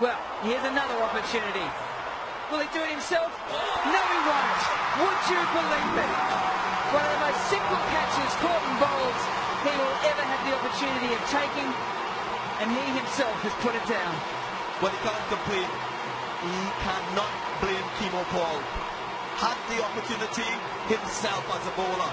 Well, here's another opportunity. Will he do it himself? No, he won't. Would you believe it? One of the most simple catches caught in bowls he will ever have the opportunity of taking, and he himself has put it down. Well, he can't complete. He cannot blame Kimo Paul. Had the opportunity himself as a bowler.